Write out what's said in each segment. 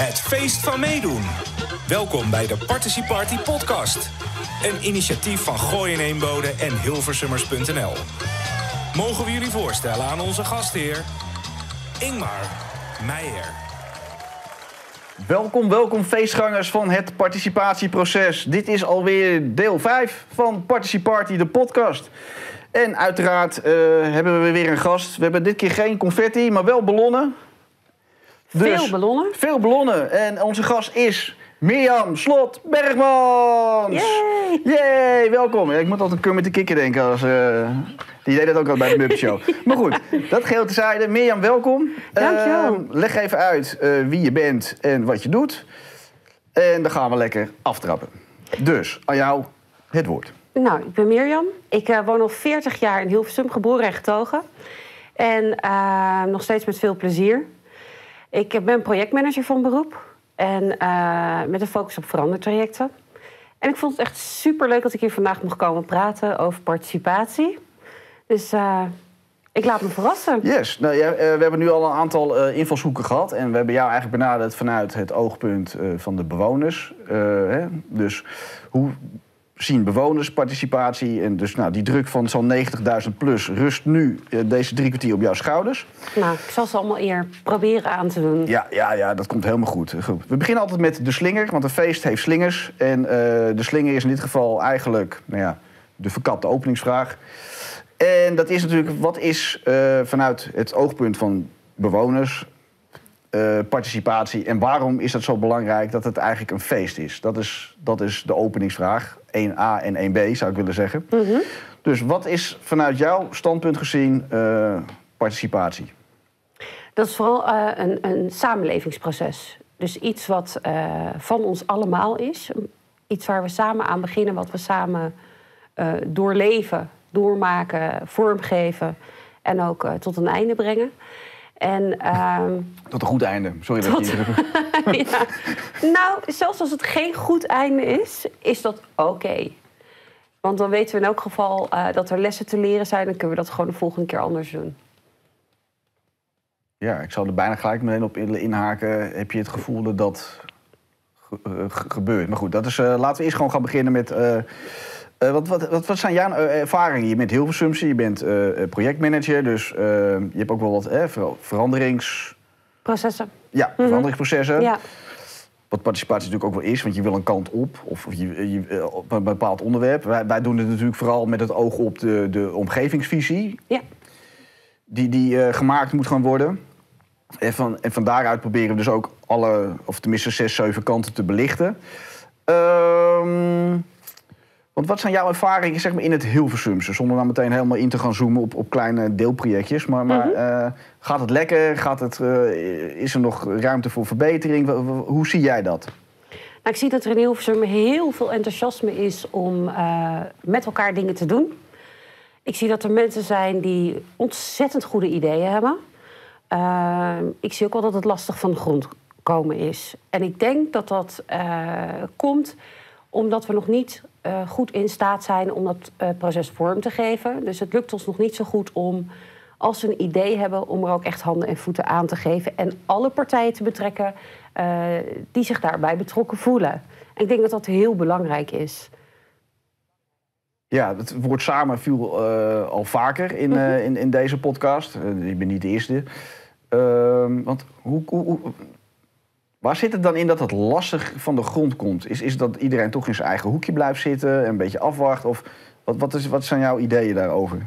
Het feest van meedoen. Welkom bij de Participarty podcast. Een initiatief van Gooi in Eenbode en Hilversummers.nl. Mogen we jullie voorstellen aan onze gastheer... Ingmar Meijer. Welkom, welkom feestgangers van het participatieproces. Dit is alweer deel 5 van Participarty, de podcast. En uiteraard eh, hebben we weer een gast. We hebben dit keer geen confetti, maar wel ballonnen. Dus Veel ballonnen. Veel ballonnen. En onze gast is Mirjam Slot Bergmans. Yay! Yay, welkom. Ik moet altijd een met de kikker denken. Als, eh, die deed dat ook al bij de Muppet Show. maar goed, dat geheel tezijde. Mirjam, welkom. Dankjewel. Eh, leg even uit eh, wie je bent en wat je doet. En dan gaan we lekker aftrappen. Dus, aan jou het woord. Nou, ik ben Mirjam. Ik eh, woon al 40 jaar in Hilversum, geboren en getogen. En nog steeds met veel plezier. Ik ben projectmanager van beroep. En eh, met een focus op verandertrajecten. En ik vond het echt superleuk dat ik hier vandaag mocht komen praten over participatie. Dus eh, ik laat me verrassen. Yes, nou, eh, we hebben nu al een aantal invalshoeken gehad. En we hebben jou eigenlijk benaderd vanuit het oogpunt van de bewoners. Hè? Dus hoe zien bewoners participatie? En dus nou, die druk van zo'n 90.000 plus rust nu eh, deze drie kwartier op jouw schouders. Nou, ik zal ze allemaal eer proberen aan te doen. Ja, ja, ja, dat komt helemaal goed. goed. We beginnen altijd met de slinger, want een feest heeft slingers. En eh, de slinger is in dit geval eigenlijk nou ja, de verkapte openingsvraag. En dat is natuurlijk, wat is eh, vanuit het oogpunt van bewoners eh, participatie... en waarom is dat zo belangrijk dat het eigenlijk een feest is? Dat is, dat is de openingsvraag, 1a en 1b zou ik willen zeggen. Dus wat is vanuit jouw standpunt gezien eh, participatie? Dat is vooral eh, een, een samenlevingsproces. Dus iets wat van ons allemaal is. Iets waar we samen aan beginnen, wat we samen doorleven, doormaken, vormgeven en ook tot een einde brengen. En ehm, Tot een goed einde. Sorry dat ik je... ja, nou, zelfs als het geen goed einde is, is dat oké. Want dan weten we in elk geval eh, dat er lessen te leren zijn. Dan kunnen we dat gewoon de volgende keer anders doen. Ja, ik zou er bijna gelijk meteen op in- inhaken. Heb je het gevoel dat dat ge- eh, ge- gebeurt? Maar goed, dat is, eh, laten we eerst gewoon gaan beginnen met... eh, eh, wat, wat, wat, wat zijn jouw eh, ervaringen? Je bent Hilversumse, je bent eh, eh, projectmanager... dus eh, je hebt ook wel wat eh, ver- veranderings... Processen. Ja, veranderingsprocessen. Ja. Wat participatie natuurlijk ook wel is, want je wil een kant op... of je, je, eh, op een bepaald onderwerp. Wij, wij doen het natuurlijk vooral met het oog op de, de omgevingsvisie... ja. die, die eh, gemaakt moet gaan worden. En van, en van daaruit proberen we dus ook alle, of tenminste zes, zeven kanten te belichten. Ehm, want wat zijn jouw ervaringen zeg maar, in het Hilversumse? Zonder dan meteen helemaal in te gaan zoomen op, op kleine deelprojectjes. Maar, maar eh, gaat het lekker? Gaat het, eh, is er nog ruimte voor verbetering? Hoe zie jij dat? Nou, ik zie dat er in Hilversum heel veel enthousiasme is om eh, met elkaar dingen te doen. Ik zie dat er mensen zijn die ontzettend goede ideeën hebben. Ik zie ook wel dat het lastig van de grond komen is. En ik denk dat dat komt omdat we nog niet eh, goed in staat zijn om dat eh, proces vorm te geven. Dus het lukt ons nog niet zo goed om, als we een idee hebben, om er ook echt handen en voeten aan te geven. En alle partijen te betrekken eh, die zich daarbij betrokken voelen. En ik denk dat dat heel belangrijk is. Ja, het woord samen viel al vaker in, eh, in, in deze podcast. Ik ben niet de eerste. Ehm, want hoe, hoe, hoe- waar zit het dan in dat het lastig van de grond komt? Is, is dat iedereen toch in zijn eigen hoekje blijft zitten en een beetje afwacht? Of wat, wat, is, wat zijn jouw ideeën daarover?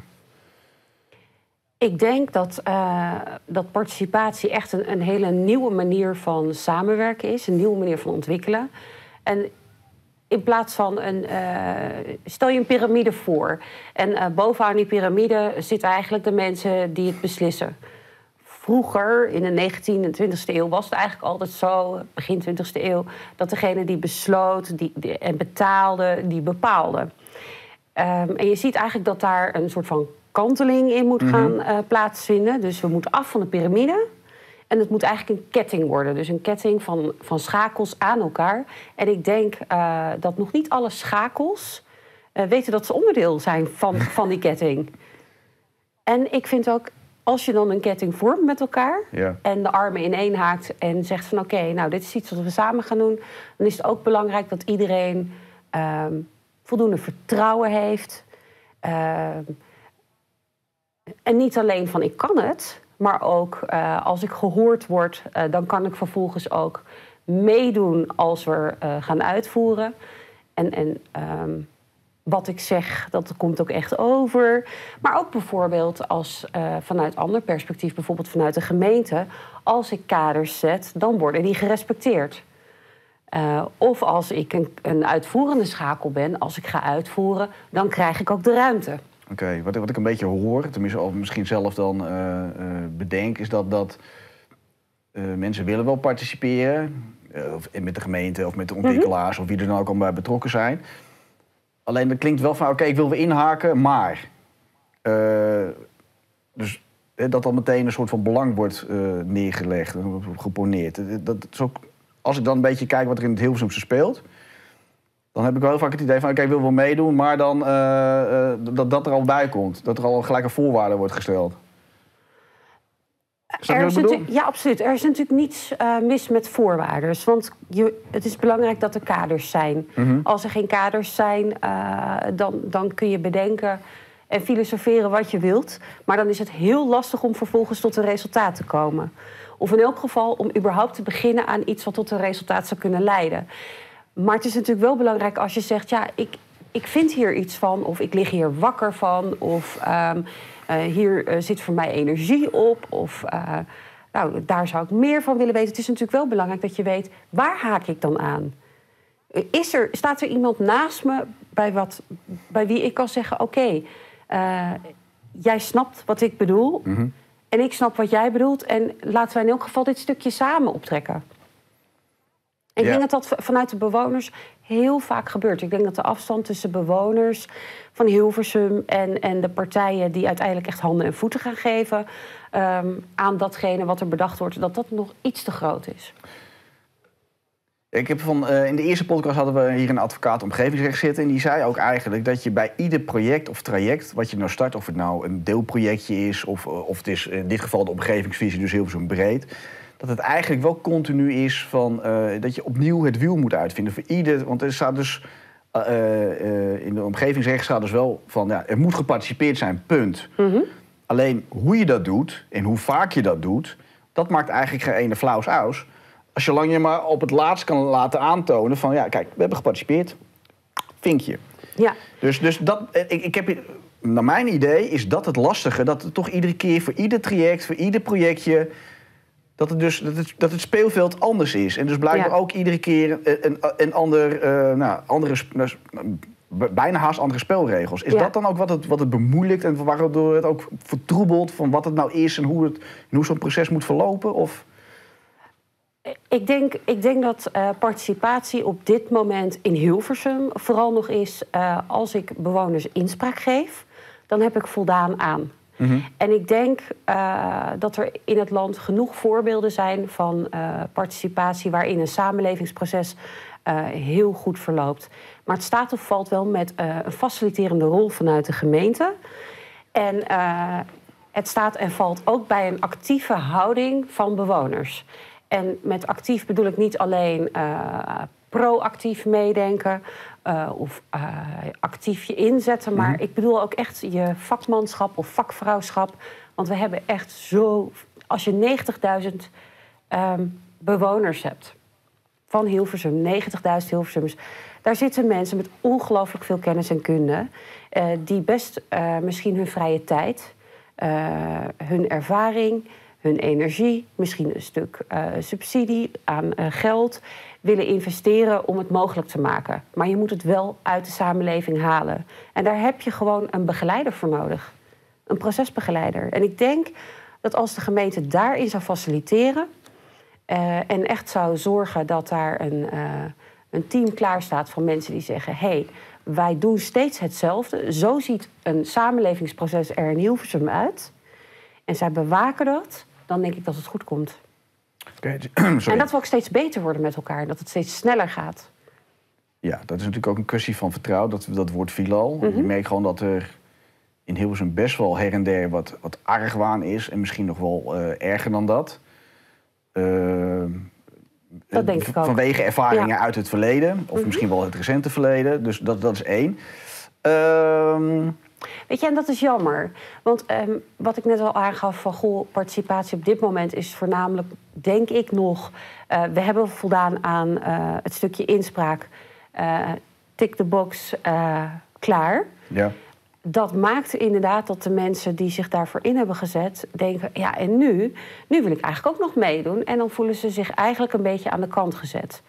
Ik denk dat, eh, dat participatie echt een, een hele nieuwe manier van samenwerken is, een nieuwe manier van ontwikkelen. En in plaats van een. eh, stel je een piramide voor. En eh, bovenaan die piramide zitten eigenlijk de mensen die het beslissen. Vroeger, in de 19e en 20e eeuw, was het eigenlijk altijd zo, begin 20e eeuw, dat degene die besloot die, die- en betaalde, die bepaalde. Ehm, en je ziet eigenlijk dat daar een soort van kanteling in moet gaan eh, plaatsvinden. Dus we moeten af van de piramide. En het moet eigenlijk een ketting worden. Dus een ketting van, van schakels aan elkaar. En ik denk eh, dat nog niet alle schakels eh, weten dat ze onderdeel zijn van, van die ketting. En ik vind ook als je dan een ketting vormt met elkaar Ja. en de armen ineen haakt en zegt van oké, nou dit is iets wat we samen gaan doen, dan is het ook belangrijk dat iedereen ehm, voldoende vertrouwen heeft. Ehm, en niet alleen van ik kan het, maar ook eh, als ik gehoord word, eh, dan kan ik vervolgens ook meedoen als we eh, gaan uitvoeren. En, en ehm, wat ik zeg, dat komt ook echt over. Maar ook bijvoorbeeld als eh, vanuit ander perspectief, bijvoorbeeld vanuit de gemeente, als ik kaders zet, dan worden die gerespecteerd. Eh, of als ik een, een uitvoerende schakel ben, als ik ga uitvoeren, dan krijg ik ook de ruimte. Oké, wat, wat ik een beetje hoor, tenminste of misschien zelf dan eh, bedenk, is dat, dat mensen willen wel participeren. of met de gemeente of met de ontwikkelaars of wie er dan ook al bij betrokken zijn. Alleen dat klinkt wel van, oké, ik wil weer inhaken, maar. eh, dus dat dan meteen een soort van belang wordt eh, neergelegd, geponeerd. Eh, Dat is ook, als ik dan een beetje kijk wat er in het Hilversumse speelt... Dan heb ik wel heel vaak het idee van, oké, ik wil wel meedoen, maar dan dat dat er al bij komt. Dat er al gelijk een voorwaarde wordt gesteld. Er is ja, absoluut. Er is natuurlijk niets eh, mis met voorwaarden. Want je, het is belangrijk dat er kaders zijn. Mhm. Als er geen kaders zijn, eh, dan, dan kun je bedenken en filosoferen wat je wilt. Maar dan is het heel lastig om vervolgens tot een resultaat te komen. Of in elk geval om überhaupt te beginnen aan iets wat tot een resultaat zou kunnen leiden. Maar het is natuurlijk wel belangrijk als je zegt: ja, ik, ik vind hier iets van, of ik lig hier wakker van, of ehm, eh, hier eh, zit voor mij energie op, of eh, nou, daar zou ik meer van willen weten. Het is natuurlijk wel belangrijk dat je weet waar haak ik dan aan. Is er, staat er iemand naast me bij, wat, bij wie ik kan zeggen: oké, eh, jij snapt wat ik bedoel. En ik snap wat jij bedoelt. En laten wij in elk geval dit stukje samen optrekken. Ik Ja. denk dat dat vanuit de bewoners heel vaak gebeurt. Ik denk dat de afstand tussen bewoners van Hilversum en, en de partijen die uiteindelijk echt handen en voeten gaan geven ehm, aan datgene wat er bedacht wordt, dat dat nog iets te groot is. Ik heb van, eh, in de eerste podcast hadden we hier een advocaat omgevingsrecht zitten. En die zei ook eigenlijk dat je bij ieder project of traject wat je nou start, of het nou een deelprojectje is, of, eh, of het is in dit geval de omgevingsvisie, dus heel breed. Dat het eigenlijk wel continu is van eh, dat je opnieuw het wiel moet uitvinden voor ieder. Want er staat dus eh, eh, in de omgevingsrecht staat dus wel van ja, er moet geparticipeerd zijn, punt. Alleen hoe je dat doet en hoe vaak je dat doet, dat maakt eigenlijk geen ene flauws aus. Als je lang je maar op het laatst kan laten aantonen van ja, kijk, we hebben geparticipeerd, vinkje. Ja, Dus, dus dat, ik, ik heb, naar mijn idee is dat het lastige, dat het toch iedere keer voor ieder traject, voor ieder projectje, dat het, dus, dat het, dat het speelveld anders is. En dus blijkbaar Ja. ook iedere keer een, een, een ander, eh, nou, andere, nou, bijna haast andere spelregels. Is Ja. dat dan ook wat het, wat het bemoeilijkt en waardoor het ook vertroebelt van wat het nou is en hoe, het, hoe zo'n proces moet verlopen? Of, ik denk, ik denk dat eh, participatie op dit moment in Hilversum vooral nog is eh, als ik bewoners inspraak geef, dan heb ik voldaan aan. En ik denk eh, dat er in het land genoeg voorbeelden zijn van eh, participatie waarin een samenlevingsproces eh, heel goed verloopt. Maar het staat of valt wel met een faciliterende rol vanuit de gemeente. En het staat en valt ook bij een actieve houding van bewoners. En met actief bedoel ik niet alleen proactief meedenken eh, of eh, actief je inzetten, maar ik bedoel ook echt je vakmanschap of vakvrouwschap. Want we hebben echt zo. Als je 90.000 ehm, bewoners hebt van Hilversum, 90.000 Hilversummers. Daar zitten mensen met ongelooflijk veel kennis en kunde. eh, die best misschien hun vrije tijd, hun ervaring, hun energie, misschien een stuk subsidie aan geld willen investeren om het mogelijk te maken. Maar je moet het wel uit de samenleving halen. En daar heb je gewoon een begeleider voor nodig. Een procesbegeleider. En ik denk dat als de gemeente daarin zou faciliteren. eh, en echt zou zorgen dat daar een, eh, een team klaar staat van mensen die zeggen: hé, hey, wij doen steeds hetzelfde. Zo ziet een samenlevingsproces er in Hilversum uit. En zij bewaken dat, dan denk ik dat het goed komt. Sorry. En dat we ook steeds beter worden met elkaar. en Dat het steeds sneller gaat. Ja, dat is natuurlijk ook een kwestie van vertrouwen. Dat, dat woord filal. Mhm. Je merkt gewoon dat er in Hilversum best wel her en der wat, wat argwaan is. En misschien nog wel eh, erger dan dat. Uh, dat denk ik ook. Vanwege ervaringen uit het verleden. Of mhm. misschien wel het recente verleden. Dus dat, dat is één. Ehm, Weet je, en dat is jammer. Want ehm, wat ik net al aangaf van goh, participatie op dit moment is voornamelijk, denk ik nog, uh, we hebben voldaan aan uh, het stukje inspraak. Uh, tik de box klaar. Ja. Dat maakt inderdaad dat de mensen die zich daarvoor in hebben gezet denken: ja, en nu? Nu wil ik eigenlijk ook nog meedoen. En dan voelen ze zich eigenlijk een beetje aan de kant gezet.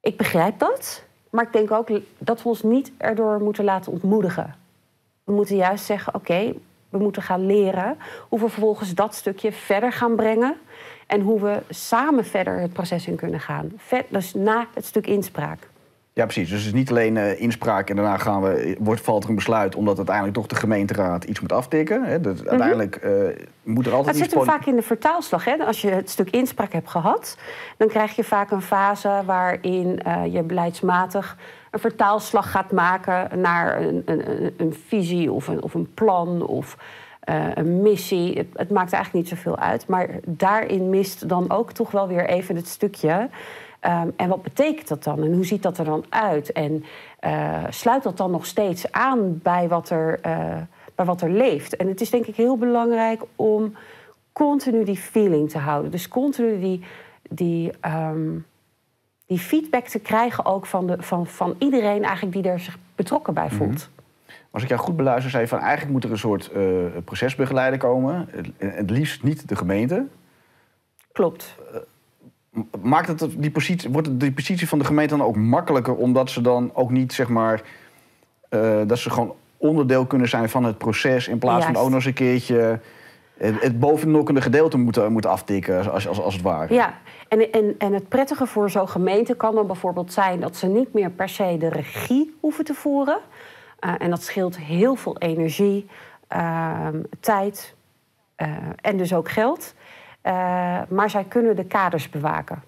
Ik begrijp dat, maar ik denk ook dat we ons niet erdoor moeten laten ontmoedigen. We moeten juist zeggen: oké, we moeten gaan leren hoe we vervolgens dat stukje verder gaan brengen. En hoe we samen verder het proces in kunnen gaan. Dus na het stuk inspraak. Ja, precies. Dus het is niet alleen uh, inspraak en daarna gaan we, wordt, valt er een besluit omdat uiteindelijk toch de gemeenteraad iets moet aftikken. Hè. Dus uiteindelijk uh, moet er altijd dat zit er vaak in de vertaalslag. Hè. Als je het stuk inspraak hebt gehad, dan krijg je vaak een fase waarin uh, je beleidsmatig een vertaalslag gaat maken naar een, een, een visie of een, of een plan of een missie. Het, maakt eigenlijk niet zoveel uit. Maar daarin mist dan ook toch wel weer even het stukje Ehm, en wat betekent dat dan? En hoe ziet dat er dan uit? En uh, sluit dat dan nog steeds aan bij wat, er, uh, bij wat er leeft? En het is denk ik heel belangrijk om continu die feeling te houden. Dus continu die, die, um, die feedback te krijgen ook van, de, van, van iedereen eigenlijk die er zich betrokken bij voelt. Mm Als ik jou goed beluister, zei je van eigenlijk moet er een soort uh, procesbegeleider komen. Het, het liefst niet de gemeente. Klopt maakt het die positie, wordt die positie van de gemeente dan ook makkelijker, omdat ze dan ook niet zeg maar. Uh, dat ze gewoon onderdeel kunnen zijn van het proces. In plaats van ook nog eens een keertje het, het bovennokkende gedeelte moeten, moeten aftikken, als, als, als het ware. Ja, en, en, en het prettige voor zo'n gemeente kan dan bijvoorbeeld zijn dat ze niet meer per se de regie hoeven te voeren. Uh, en dat scheelt heel veel energie, uh, tijd uh, en dus ook geld. Maar zij kunnen de kaders bewaken.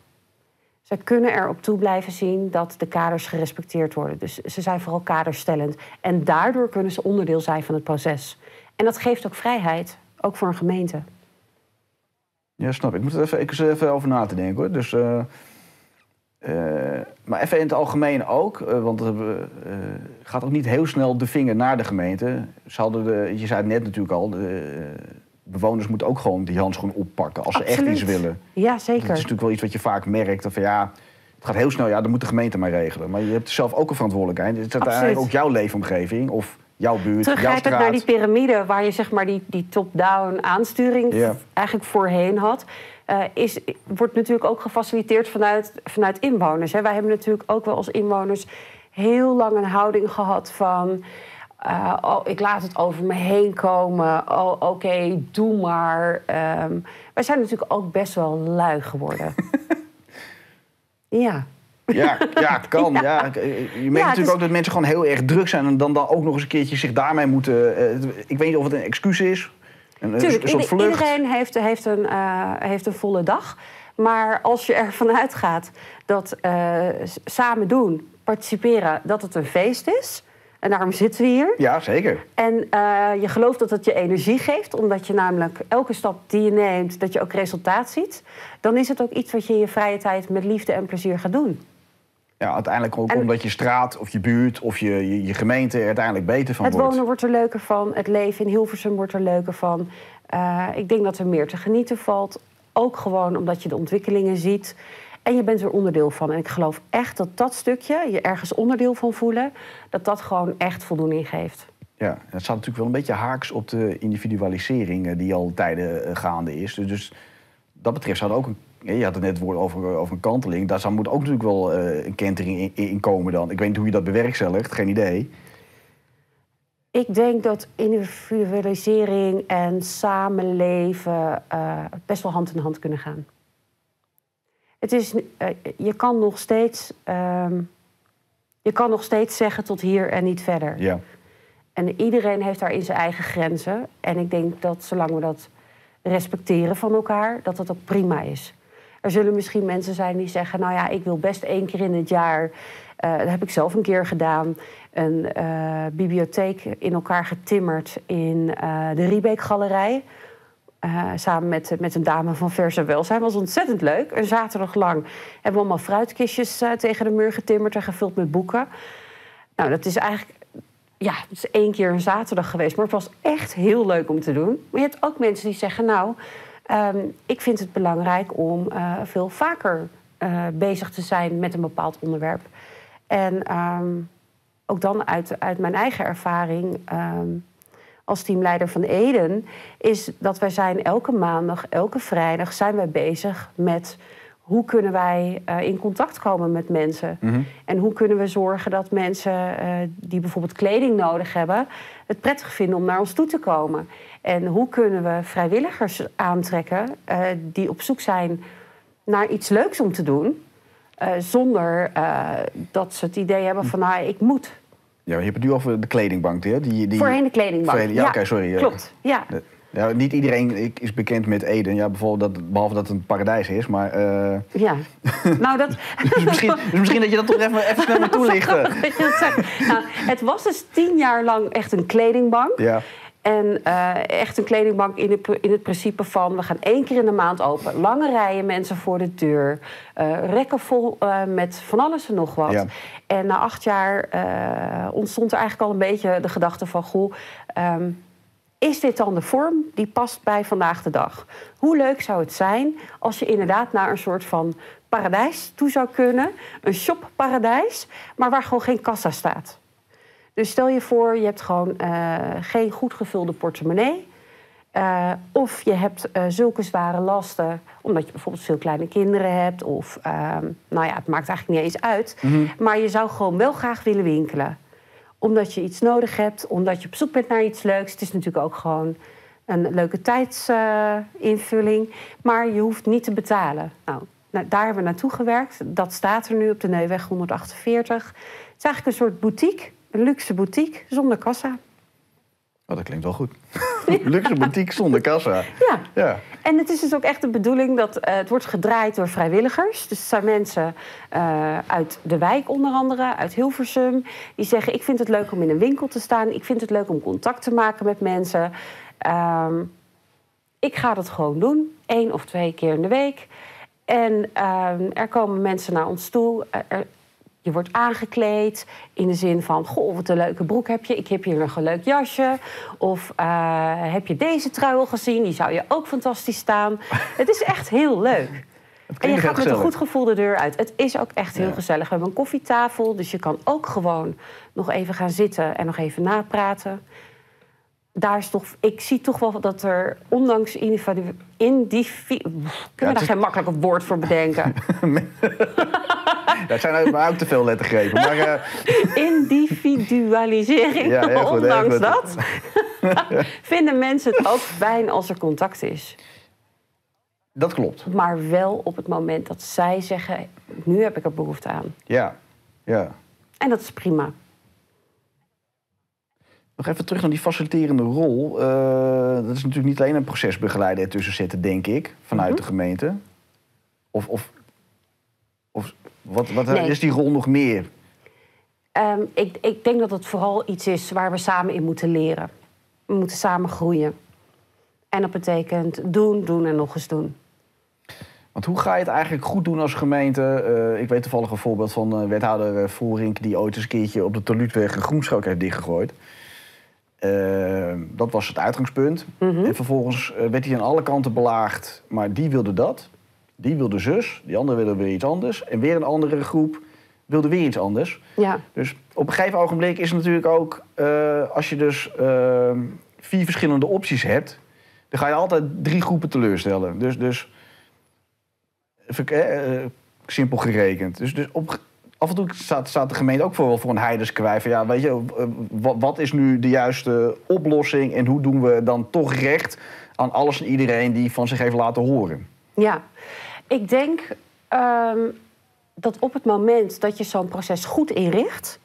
Zij kunnen erop toe blijven zien dat de kaders gerespecteerd worden. Dus ze zijn vooral kaderstellend. En daardoor kunnen ze onderdeel zijn van het proces. En dat geeft ook vrijheid, ook voor een gemeente. Ja, snap ik. Ik moet er even, ik even over na te denken hoor. Dus, uh, uh, maar even in het algemeen ook, want het gaat ook niet heel snel de vinger naar de gemeente. Ze hadden de, je zei het net natuurlijk al, de, bewoners moeten ook gewoon die handschoen oppakken als ze echt iets willen. Ja, zeker. Dat is natuurlijk wel iets wat je vaak merkt. Van ja, het gaat heel snel, ja, dan moet de gemeente maar regelen. Maar je hebt zelf ook een verantwoordelijkheid. Het is uiteindelijk ook jouw leefomgeving of jouw buurt, jouw straat. naar die piramide waar je zeg maar die, die top-down aansturing eigenlijk voorheen had. Uh, is, wordt natuurlijk ook gefaciliteerd vanuit, vanuit inwoners. Hè. Wij hebben natuurlijk ook wel als inwoners heel lang een houding gehad van... Uh, oh, ik laat het over me heen komen. Oh, oké, doe maar. Um, wij zijn natuurlijk ook best wel lui geworden. ja. Ja, ja, het kan. ja. Je merkt natuurlijk ook dat mensen gewoon heel erg druk zijn... en dan, dan ook nog eens een keertje zich daarmee moeten... Uh, ik weet niet of het een excuus is. Een, Tuurlijk, een iedereen heeft, heeft, een, uh, heeft een volle dag. Maar als je ervan uitgaat dat samen doen, participeren... dat het een feest is en daarom zitten we hier. Ja, zeker. En uh, je gelooft dat het je energie geeft, omdat je namelijk elke stap die je neemt, dat je ook resultaat ziet. Dan is het ook iets wat je in je vrije tijd met liefde en plezier gaat doen. Ja, uiteindelijk ook omdat je straat of je buurt of je, je, je, gemeente er uiteindelijk beter van het wordt. Het wonen wordt er leuker van, het leven in Hilversum wordt er leuker van. Uh, ik denk dat er meer te genieten valt. Ook gewoon omdat je de ontwikkelingen ziet. En je bent er onderdeel van. En ik geloof echt dat dat stukje, je ergens onderdeel van voelen, dat dat gewoon echt voldoening geeft. Ja, het staat natuurlijk wel een beetje haaks op de individualisering eh, die al tijden eh, gaande is. Dus, dus dat betreft zou er ook een. Je had het net woord over, over een kanteling. Daar zou moet ook natuurlijk wel uh, een kentering in, in, komen dan. Ik weet niet hoe je dat bewerkstelligt, geen idee. Ik denk dat individualisering en samenleven uh, best wel hand in hand kunnen gaan. Het is, uh, je, kan nog steeds, uh, je kan nog steeds zeggen tot hier en niet verder. Ja. En iedereen heeft daarin zijn eigen grenzen. En ik denk dat zolang we dat respecteren van elkaar, dat dat ook prima is. Er zullen misschien mensen zijn die zeggen: Nou ja, ik wil best één keer in het jaar. eh, dat heb ik zelf een keer gedaan. Een eh, bibliotheek in elkaar getimmerd in eh, de Riebeek Galerij. Samen met, met een dame van Verse Welzijn. was ontzettend leuk. Een zaterdag lang hebben we allemaal fruitkistjes tegen de muur getimmerd en gevuld met boeken. Nou, dat is eigenlijk ja, het is één keer een zaterdag geweest, maar het was echt heel leuk om te doen. Maar je hebt ook mensen die zeggen, nou, ehm, ik vind het belangrijk om eh, veel vaker eh, bezig te zijn met een bepaald onderwerp. En ehm, ook dan uit, uit mijn eigen ervaring ehm, als teamleider van Eden, is dat wij zijn elke maandag, elke vrijdag zijn wij bezig met hoe kunnen wij eh, in contact komen met mensen? En hoe kunnen we zorgen dat mensen eh, die bijvoorbeeld kleding nodig hebben, het prettig vinden om naar ons toe te komen? En hoe kunnen we vrijwilligers aantrekken eh, die op zoek zijn naar iets leuks om te doen, zonder dat ze het idee hebben van, nou, ik moet. Ja, je hebt het nu over de kledingbank, hè? Die, die... Voorheen de kledingbank. Voorheen- ja, oké, sorry. Klopt, ja. De- Ja, niet iedereen is bekend met Eden. Ja, bijvoorbeeld dat, behalve dat het een paradijs is. Maar eh, Ja, nou dat... dus misschien, dus misschien dat je dat toch even, even snel moet toelichten. Dat dat. Nou, het was dus tien jaar lang echt een kledingbank. Ja. En eh, echt een kledingbank in het, in het principe van... we gaan één keer in de maand open. Lange rijen mensen voor de deur. eh, rekken vol met van alles en nog wat. Ja. En na acht jaar ontstond er eigenlijk al een beetje de gedachte van... goh, ehm, is dit dan de vorm die past bij vandaag de dag? Hoe leuk zou het zijn als je inderdaad naar een soort van paradijs toe zou kunnen? Een shopparadijs, maar waar gewoon geen kassa staat. Dus stel je voor, je hebt gewoon eh, geen goed gevulde portemonnee. Eh, of je hebt eh, zulke zware lasten, omdat je bijvoorbeeld veel kleine kinderen hebt. Of, ehm, nou ja, het maakt eigenlijk niet eens uit. Maar je zou gewoon wel graag willen winkelen. Omdat je iets nodig hebt, omdat je op zoek bent naar iets leuks. Het is natuurlijk ook gewoon een leuke tijdsinvulling. maar je hoeft niet te betalen. Nou, nou, daar hebben we naartoe gewerkt. Dat staat er nu op de Neuweg 148. Het is eigenlijk een soort boutique, een luxe boutique, zonder kassa. Oh, dat klinkt wel goed. Luxe boutique zonder kassa. Ja. Ja. En het is dus ook echt de bedoeling dat eh, het wordt gedraaid door vrijwilligers. Dus het zijn mensen eh, uit de wijk onder andere, uit Hilversum. Die zeggen, ik vind het leuk om in een winkel te staan. Ik vind het leuk om contact te maken met mensen. Ehm, ik ga dat gewoon doen, één of twee keer in de week. En ehm, er komen mensen naar ons toe. Er- er- je wordt aangekleed in de zin van... goh, wat een leuke broek heb je. Ik heb hier nog een leuk jasje. Of eh, heb je deze trui al gezien? Die zou je ook fantastisch staan. Het is echt heel leuk. En je gaat met een goed gevoel de deur uit. Het is ook echt heel Ja. gezellig. We hebben een koffietafel, dus je kan ook gewoon nog even gaan zitten en nog even napraten. Daar is toch, ik zie toch wel dat er, ondanks individu... indivi- kunnen we daar is- geen makkelijker woord voor bedenken? Dat zijn maar ook te veel lettergrepen. Maar eh, Individualisering, Ja, heel goed, heel ondanks dat, vinden mensen het ook fijn als er contact is. dat klopt. Maar wel op het moment dat zij zeggen, nu heb ik er behoefte aan. Ja. ja. En dat is prima. Nog even terug naar die faciliterende rol. Eh, dat is natuurlijk niet alleen een procesbegeleider ertussen zetten, denk ik, vanuit Mhm. de gemeente. Of, of, of wat, wat Nee. is die rol nog meer? Ehm, ik, ik denk dat het vooral iets is waar we samen in moeten leren. We moeten samen groeien. En dat betekent doen, doen en nog eens doen. Want hoe ga je het eigenlijk goed doen als gemeente? Eh, ik weet toevallig een voorbeeld van eh, wethouder Voerink... die ooit eens een keertje op de Toluutweg een groenschok heeft dichtgegooid. Eh, dat was het uitgangspunt. En vervolgens eh, werd hij aan alle kanten belaagd. Maar die wilde dat, die wilde zus, die andere wilde weer iets anders. En weer een andere groep wilde weer iets anders. Ja, Dus op een gegeven ogenblik is het natuurlijk ook... eh, als je dus eh, vier verschillende opties hebt... dan ga je altijd drie groepen teleurstellen. Dus, dus even, eh, simpel gerekend. Dus, dus op, af en toe staat, de gemeente ook voor, voor een heiderskwijf. Ja, weet je, eh, wat, is nu de juiste oplossing... en hoe doen we dan toch recht aan alles en iedereen... die van zich heeft laten horen? ja. Ik denk ehm, dat op het moment dat je zo'n proces goed inricht...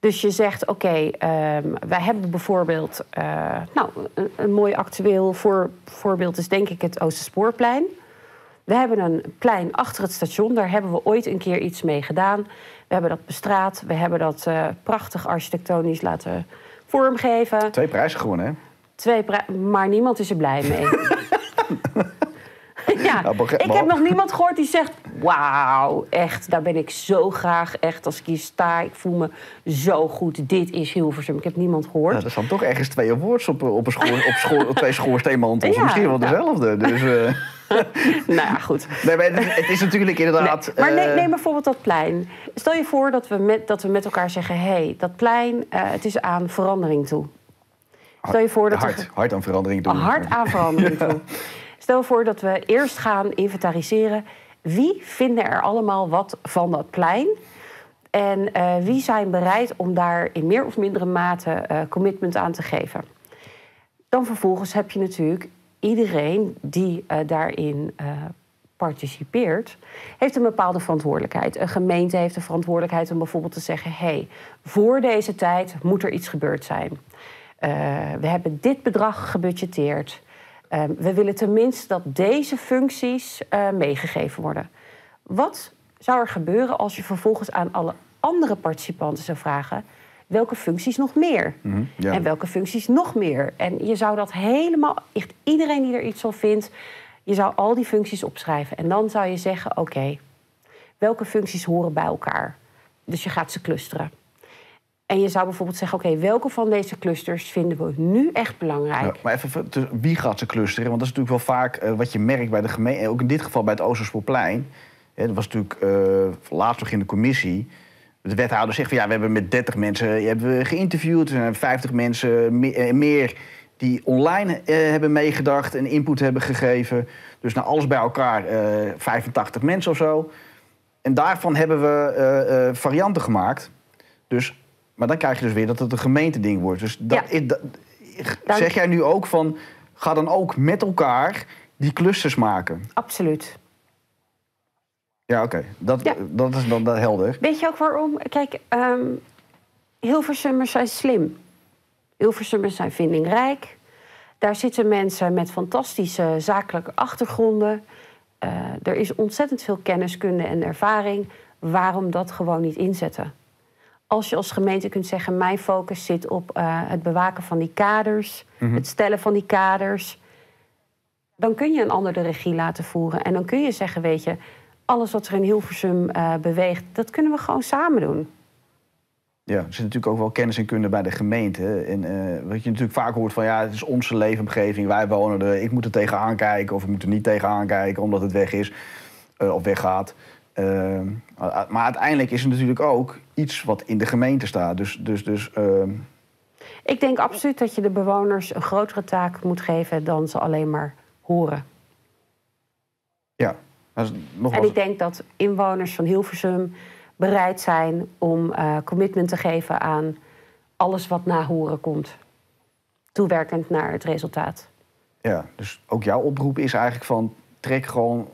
Dus je zegt, oké, ehm, wij hebben bijvoorbeeld... eh, nou, een, een mooi actueel voor, voorbeeld is denk ik het Oosterspoorplein. We hebben een plein achter het station. Daar hebben we ooit een keer iets mee gedaan. We hebben dat bestraat. We hebben dat uh, prachtig architectonisch laten vormgeven. Twee prijzen gewonnen, hè? Twee prijzen, maar niemand is er blij mee. ja, nou, ik heb nog niemand gehoord die zegt... wauw, echt, daar ben ik zo graag. Echt, als ik hier sta, ik voel me zo goed. Dit is Hilversum. Ik heb niemand gehoord. Nou, er staan toch ergens twee awards op, op, een schoor, op, schoor, op twee schoorsteenmantels. Ja, Misschien wel nou. dezelfde. Dus, uh... nou ja, goed. Nee, maar het, is natuurlijk inderdaad... Nee, maar neem, neem, bijvoorbeeld dat plein. Stel je voor dat we met, dat we met elkaar zeggen... hé, hey, dat plein, uh, het is aan verandering toe. Stel je voor dat hard, hard aan verandering toe. Hard aan verandering toe. Stel voor dat we eerst gaan inventariseren. Wie vinden er allemaal wat van dat plein? En uh, wie zijn bereid om daar in meer of mindere mate uh, commitment aan te geven? Dan vervolgens heb je natuurlijk iedereen die uh, daarin participeert, heeft een bepaalde verantwoordelijkheid. Een gemeente heeft de verantwoordelijkheid om bijvoorbeeld te zeggen: hé, hey, voor deze tijd moet er iets gebeurd zijn. we hebben dit bedrag gebudgeteerd. Um, we willen tenminste dat deze functies uh, meegegeven worden. Wat zou er gebeuren als je vervolgens aan alle andere participanten zou vragen welke functies nog meer? Mm ja. En welke functies nog meer? En je zou dat helemaal, echt iedereen die er iets van vindt, je zou al die functies opschrijven. En dan zou je zeggen: oké, welke functies horen bij elkaar? Dus je gaat ze clusteren. En je zou bijvoorbeeld zeggen, oké, welke van deze clusters vinden we nu echt belangrijk? Maar even, wie gaat ze clusteren? Want dat is natuurlijk wel vaak uh, wat je merkt bij de gemeente, ook in dit geval bij het Oosterspoorplein. dat was natuurlijk uh, laatst nog in de commissie. De wethouder zegt van ja, we hebben met 30 mensen hebben geïnterviewd. Er zijn 50 mensen meer, die online hebben meegedacht en input hebben gegeven. Dus naar alles bij elkaar 85 mensen of zo. En daarvan hebben we varianten gemaakt. Dus maar dan krijg je dus weer dat het een gemeenteding wordt. Dus dat, dat zeg jij nu ook van, ga dan ook met elkaar die clusters maken? Absoluut. Ja, oké. Dat, dat is dan helder. Weet je ook waarom? Kijk, um, Hilversummers zijn slim. Hilversummers zijn vindingrijk. Daar zitten mensen met fantastische zakelijke achtergronden. Uh, er is ontzettend veel kenniskunde en ervaring. Waarom dat gewoon niet inzetten? Als je als gemeente kunt zeggen: mijn focus zit op uh, het bewaken van die kaders, mhm. het stellen van die kaders, dan kun je een ander de regie laten voeren. En dan kun je zeggen: weet je, alles wat er in Hilversum uh, beweegt, dat kunnen we gewoon samen doen. Ja, er zit natuurlijk ook wel kennis en kunde bij de gemeente. En uh, wat je natuurlijk vaak hoort van ja, het is onze leefomgeving, wij wonen er, ik moet er tegenaan kijken of ik moet er niet tegenaan kijken omdat het weg is of weggaat. Ehm, maar uiteindelijk is het natuurlijk ook iets wat in de gemeente staat. Dus, dus, dus, ehm, Ik denk absoluut dat je de bewoners een grotere taak moet geven dan ze alleen maar horen. Ja. En ik denk dat inwoners van Hilversum bereid zijn om uh, commitment te geven aan alles wat na horen komt. Toewerkend naar het resultaat. Ja, dus ook jouw oproep is eigenlijk van trek gewoon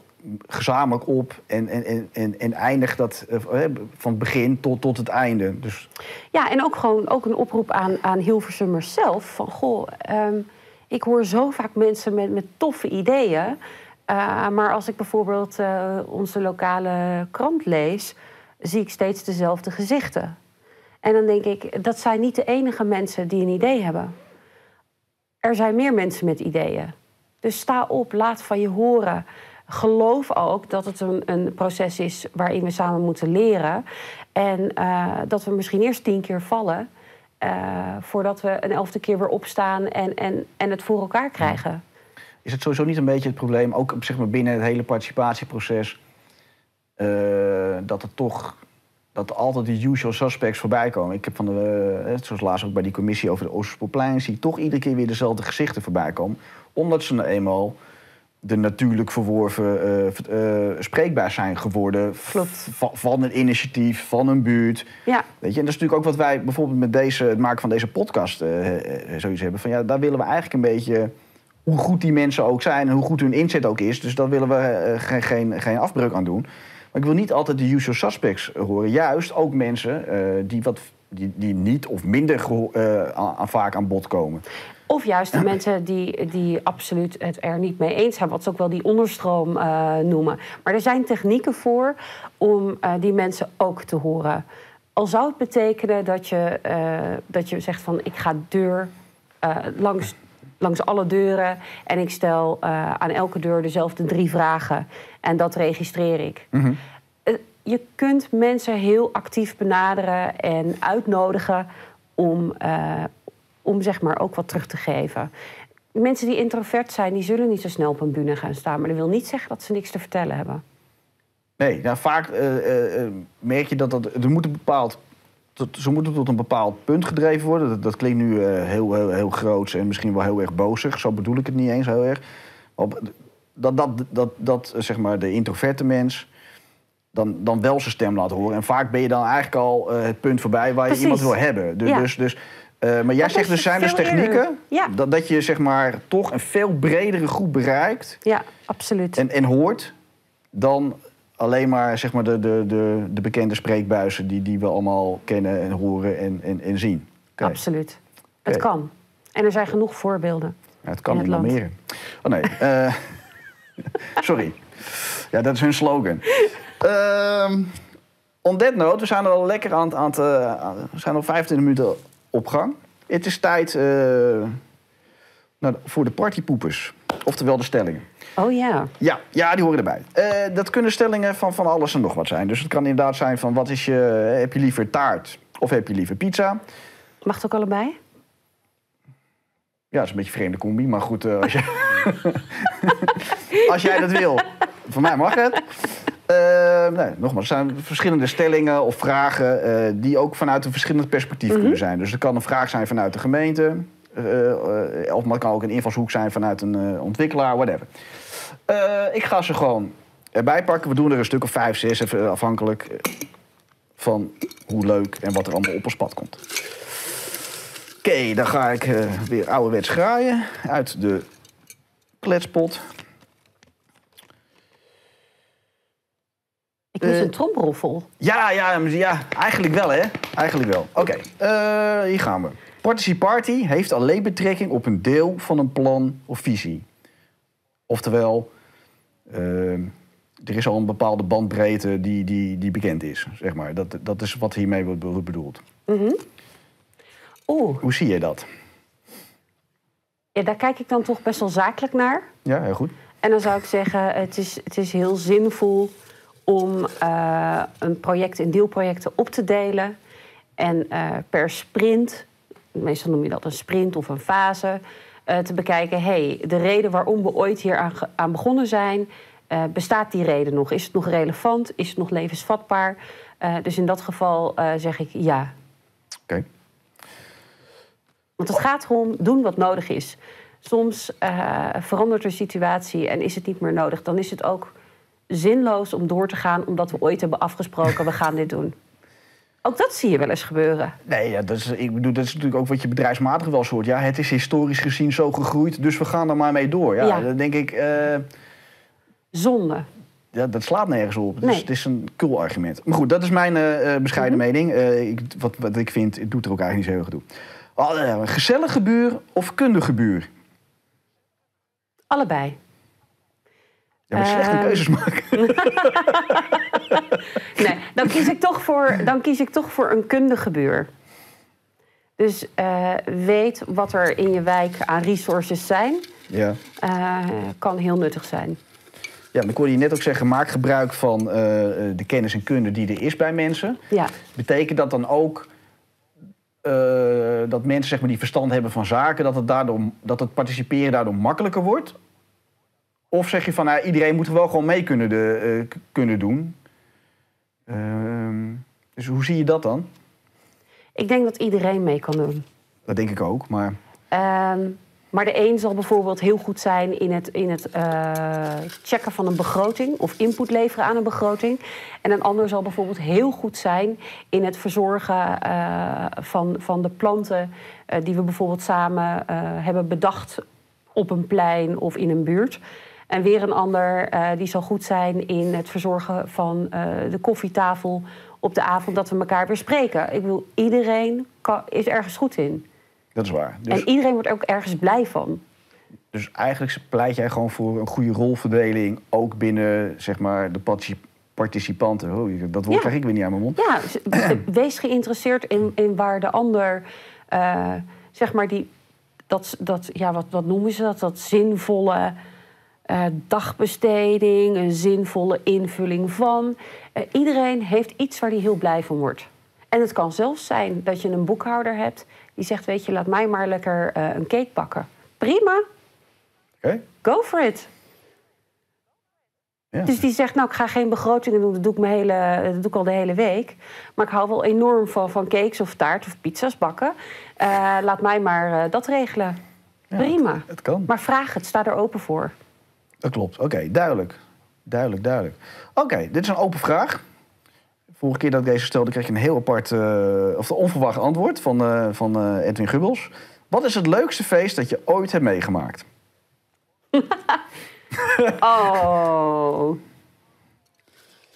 gezamenlijk op en, en, en, en eindig dat uh, van het begin tot, tot het einde. Dus... Ja, en ook gewoon ook een oproep aan, aan Hilversummers zelf. Van goh, um, ik hoor zo vaak mensen met, met toffe ideeën. Uh, maar als ik bijvoorbeeld onze lokale krant lees, zie ik steeds dezelfde gezichten. En dan denk ik, dat zijn niet de enige mensen die een idee hebben. Er zijn meer mensen met ideeën. Dus sta op, laat van je horen geloof ook dat het een, een proces is waarin we samen moeten leren. En uh, dat we misschien eerst tien keer vallen. Uh, voordat we een elfde keer weer opstaan en, en, en het voor elkaar krijgen. Is het sowieso niet een beetje het probleem, ook zeg maar, binnen het hele participatieproces, dat er toch dat altijd die usual suspects voorbij komen. Ik heb van de, zoals laatst ook bij die commissie over de Oosterspoorplein, zie ik toch iedere keer weer dezelfde gezichten voorbij komen. Omdat ze nou eenmaal de natuurlijk verworven uh, uh, spreekbaar zijn geworden van een initiatief, van een buurt. Ja. Weet je, en dat is natuurlijk ook wat wij bijvoorbeeld met deze, het maken van deze podcast uh, zoiets hebben. Van ja, daar willen we eigenlijk een beetje hoe goed die mensen ook zijn en hoe goed hun inzet ook is. Dus daar willen we geen, geen, geen afbreuk aan doen. Maar ik wil niet altijd de usual suspects horen. Juist ook mensen die wat die, die niet of minder eh, vaak aan bod komen. Of juist de mensen die, die absoluut het er niet mee eens zijn, wat ze ook wel die onderstroom eh, noemen. Maar er zijn technieken voor om eh, die mensen ook te horen. Al zou het betekenen dat je, dat je zegt van ik ga deur langs, langs alle deuren en ik stel aan elke deur dezelfde drie vragen en dat registreer ik. Eh, je kunt mensen heel actief benaderen en uitnodigen om, eh, om zeg maar ook wat terug te geven. Mensen die introvert zijn, die zullen niet zo snel op een bühne gaan staan. Maar dat wil niet zeggen dat ze niks te vertellen hebben. Nee, nou, vaak eh, eh, merk je dat, dat er bepaald, ze moeten tot een bepaald punt gedreven worden. Dat, dat klinkt nu heel, heel, heel groots en misschien wel heel erg bozig. Zo bedoel ik het niet eens heel erg. Op, dat, dat, dat, dat zeg maar de introverte mens dan, dan wel zijn stem laat horen. En vaak ben je dan eigenlijk al eh, het punt voorbij waar Precies. je iemand wil hebben. Dus, Ja. dus, dus, eh, maar jij Dat zegt, is er zijn dus technieken Ja. dat, dat je zeg maar, toch een veel bredere groep bereikt Ja, absoluut. en, en hoort dan alleen maar, zeg maar de, de, de, de bekende spreekbuizen die, die we allemaal kennen en horen en, en, en zien. Absoluut. Het kan. En er zijn genoeg voorbeelden. Ja, het kan In niet het meer. Oh nee. eh, sorry. Ja, dat is hun slogan. Ehm on that note, we zijn er al lekker aan het... Aan het eh, aan- we zijn al 25 minuten op gang. Het is tijd eh, nou, voor de partypoepers. Oftewel de stellingen. Oh ja. Ja, ja, die horen erbij. Eh, dat kunnen stellingen van van alles en nog wat zijn. Dus het kan inderdaad zijn van... Wat is je, heb je liever taart of heb je liever pizza? Mag het ook allebei? Ja, dat is een beetje een vreemde combi, maar goed, als, je... als jij dat wil, voor mij mag het. Eh, nee, nogmaals, er zijn verschillende stellingen of vragen eh, die ook vanuit een verschillend perspectief kunnen zijn. Dus er kan een vraag zijn vanuit de gemeente, eh, of het kan ook een invalshoek zijn vanuit een ontwikkelaar, whatever. Ik ga ze gewoon erbij pakken. We doen er een stuk of vijf, zes, even afhankelijk van hoe leuk en wat er allemaal op ons pad komt. Oké, dan ga ik weer ouderwets graaien uit de kletspot. Ik mis Eh. een tromroffel. Ja, ja, ja, eigenlijk wel, hè? Eigenlijk wel. Oké, eh, hier gaan we. Participatie heeft alleen betrekking op een deel van een plan of visie. Oftewel, eh, er is al een bepaalde bandbreedte die, die, die bekend is, zeg maar. Dat, dat is wat hiermee wordt be- bedoeld. Oeh, Hoe zie je dat? ja, daar kijk ik dan toch best wel zakelijk naar. Ja, heel goed. En dan zou ik zeggen, het is, het is heel zinvol om eh, een project in deelprojecten op te delen. En eh, per sprint, meestal noem je dat een sprint of een fase, eh, te bekijken... hey, de reden waarom we ooit hier aan, begonnen zijn... bestaat die reden nog? Is het nog relevant? Is het nog levensvatbaar? Dus in dat geval zeg ik ja. Oké. Want het gaat erom doen wat nodig is. Soms verandert de situatie en is het niet meer nodig. Dan is het ook zinloos om door te gaan omdat we ooit hebben afgesproken we gaan dit doen. Ook dat zie je wel eens gebeuren. Nee, ja, dat, is, ik bedoel, dat is natuurlijk ook wat je bedrijfsmatig wel eens hoort. Ja, het is historisch gezien zo gegroeid, dus we gaan er maar mee door. Ja, Ja. dan denk ik, eh, Zonde. ja, dat slaat nergens op. Het, is, Nee. het is een cool argument. Maar goed, dat is mijn eh, eh, bescheiden Mhm. mening. Ik, wat, wat ik vind, het doet er ook eigenlijk niet zo heel erg toe. Gezellige buur of kundige buur? Allebei. Ja, maar slechte Ehm. keuzes maken. Nee, dan kies ik toch voor, dan kies ik toch voor een kundige buur. Dus eh, weet wat er in je wijk aan resources zijn. Ja. eh, kan heel nuttig zijn. ja, maar ik hoorde je net ook zeggen, maak gebruik van eh, de kennis en kunde die er is bij mensen. Ja. Betekent dat dan ook dat mensen zeg maar, die verstand hebben van zaken, dat het, daardoor, dat het participeren daardoor makkelijker wordt? Of zeg je van nou, iedereen moet er wel gewoon mee kunnen, de, eh, kunnen doen? Ehm, dus hoe zie je dat dan? Ik denk dat iedereen mee kan doen. Dat denk ik ook, maar Ehm, maar de een zal bijvoorbeeld heel goed zijn in het, in het eh, checken van een begroting of input leveren aan een begroting. En een ander zal bijvoorbeeld heel goed zijn in het verzorgen eh, van, van de planten die we bijvoorbeeld samen hebben bedacht op een plein of in een buurt. En weer een ander eh, die zal goed zijn in het verzorgen van eh, de koffietafel op de avond dat we elkaar weer spreken. Ik bedoel, iedereen kan, is ergens goed in. Dat is waar. Dus, En iedereen wordt ook ergens blij van. dus eigenlijk pleit jij gewoon voor een goede rolverdeling, ook binnen zeg maar, de partici- participanten. Oh, dat woord Ja. krijg ik weer niet aan mijn mond. Ja, z- wees geïnteresseerd in, in waar de ander, eh, zeg maar, die, dat, dat, ja, wat, wat noemen ze dat? Dat zinvolle eh, dagbesteding, een zinvolle invulling van. Eh, iedereen heeft iets waar hij heel blij van wordt. En het kan zelfs zijn dat je een boekhouder hebt die zegt: Weet je, laat mij maar lekker eh, een cake bakken. Prima, go for it. Ja. Dus die zegt, nou, ik ga geen begrotingen doen. Dat doe ik, mijn hele, dat doe ik al de hele week. Maar ik hou wel enorm van, van cakes of taart of pizza's bakken. Laat mij maar dat regelen. Ja, Prima. Het, het kan. Maar vraag het, sta er open voor. Dat klopt. Oké, duidelijk. Duidelijk, duidelijk. Oké, dit is een open vraag. Vorige keer dat ik deze stelde, kreeg je een heel apart, eh, of onverwacht antwoord van, eh, van eh, Edwin Gubbels. Wat is het leukste feest dat je ooit hebt meegemaakt? Oh.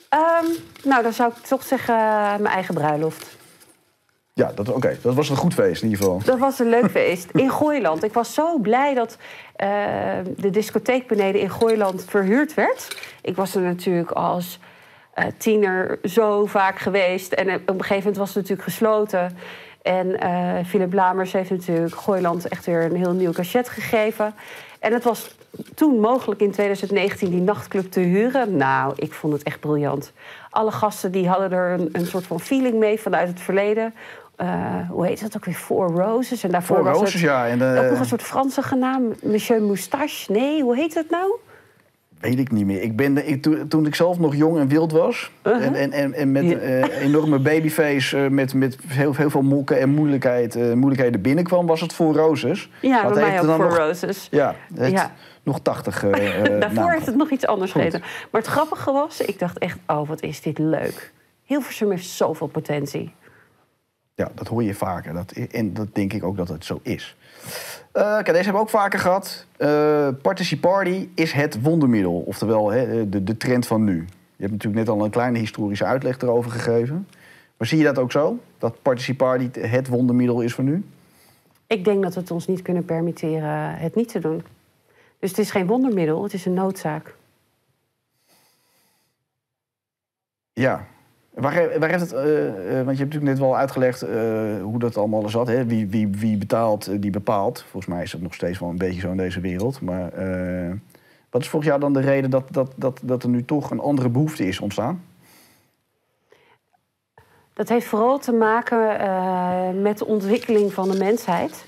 Ehm, nou, dan zou ik toch zeggen mijn eigen bruiloft. Ja, dat, oké, dat was een goed feest in ieder geval. Dat was een leuk feest. In Gooiland. Ik was zo blij dat eh, de discotheek beneden in Gooiland verhuurd werd. Ik was er natuurlijk als eh, tiener zo vaak geweest. En op een gegeven moment was het natuurlijk gesloten. En eh Philip Lamers heeft natuurlijk Gooiland echt weer een heel nieuw cachet gegeven. En het was toen mogelijk in 2019 die nachtclub te huren. Nou, ik vond het echt briljant. Alle gasten die hadden er een, een soort van feeling mee vanuit het verleden. Eh, hoe heet dat ook weer? Four Roses. En daarvoor Voor was Roses, ja. En, eh, ook nog een soort Franse naam. Monsieur Moustache. Nee, hoe heet het nou? Weet ik niet meer. Ik ben, ik, toen, toen ik zelf nog jong en wild was... en, en, en, en met Ja. een enorme babyface... eh, met, met heel, heel veel mokken en moeilijkheid, eh, moeilijkheden binnenkwam... was het voor Roses. Ja, Want bij heeft mij ook dan Four nog- Roses. Ja, het, Ja. nog 80 eh eh, Daarvoor heeft het nog iets anders Goed. geheten. Maar het grappige was, ik dacht echt, oh, wat is dit leuk. Hilversum heeft zoveel potentie. Ja, dat hoor je vaker. Dat, en dat denk ik ook dat het zo is. Eh, kijk, deze hebben we ook vaker gehad. Eh Party is het wondermiddel. Oftewel, hè, de, de trend van nu. Je hebt natuurlijk net al een kleine historische uitleg erover gegeven. Maar zie je dat ook zo? Dat Party het wondermiddel is van nu? Ik denk dat we het ons niet kunnen permitteren het niet te doen. Dus het is geen wondermiddel, het is een noodzaak. Ja. Waar, waar heeft het, eh, eh, want je hebt natuurlijk net wel uitgelegd eh, hoe dat allemaal zat. Hè? Wie, wie, wie betaalt, die bepaalt. Volgens mij is dat nog steeds wel een beetje zo in deze wereld. Maar wat is volgens jou dan de reden dat, dat, dat, dat er nu toch een andere behoefte is ontstaan? Dat heeft vooral te maken met de ontwikkeling van de mensheid.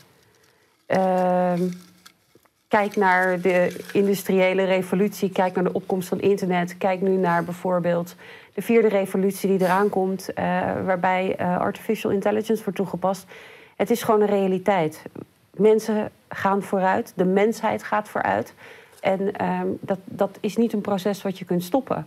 Kijk naar de industriële revolutie, kijk naar de opkomst van internet, kijk nu naar bijvoorbeeld de vierde revolutie die eraan komt, eh, waarbij eh, artificial intelligence wordt toegepast. Het is gewoon een realiteit. Mensen gaan vooruit, de mensheid gaat vooruit. En ehm, dat, dat is niet een proces wat je kunt stoppen.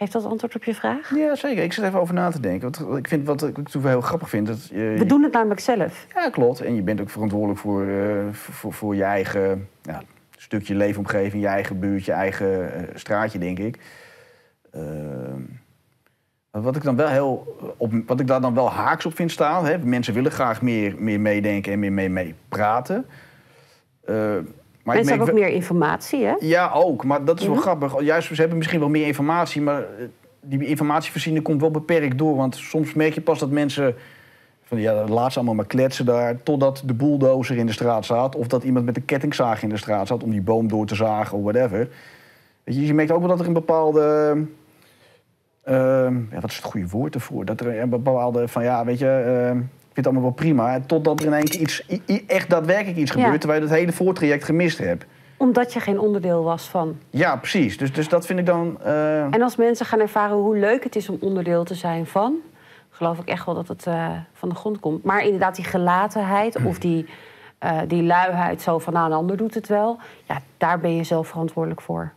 Geeft dat antwoord op je vraag? Ja, zeker. Ik zit even over na te denken. Want ik vind wat ik wel heel grappig vind. Dat je, We doen het namelijk zelf. Ja, klopt. En je bent ook verantwoordelijk voor, eh, voor, voor je eigen ja, stukje leefomgeving, je eigen buurt, je eigen eh, straatje, denk ik. Ehm, wat ik dan wel heel op, wat ik daar dan wel haaks op vind staan, hè, mensen willen graag meer, meer meedenken en meer mee, mee praten. Maar Mensen hebben ook wel- meer informatie, hè? ja, ook. Maar dat is wel Ja. grappig. Juist, ze hebben misschien wel meer informatie, maar eh, die informatievoorziening komt wel beperkt door. Want soms merk je pas dat mensen van ja, laat ze allemaal maar kletsen daar, totdat de bulldozer in de straat staat. Of dat iemand met een kettingzaag in de straat staat om die boom door te zagen of whatever. Weet je, je merkt ook wel dat er een bepaalde. ehm, ja, wat is het goede woord ervoor? Dat er een bepaalde van ja, weet je. ehm, vind het allemaal wel prima. Totdat er in één keer iets, echt daadwerkelijk iets Ja. gebeurt, terwijl je het hele voortraject gemist hebt. Omdat je geen onderdeel was van. Ja, precies. Dus, dus dat vind ik dan. eh, En als mensen gaan ervaren hoe leuk het is om onderdeel te zijn van, geloof ik echt wel dat het eh, van de grond komt. Maar inderdaad, die gelatenheid of die, eh, die luiheid, zo van nou, een ander doet het wel, ja, daar ben je zelf verantwoordelijk voor.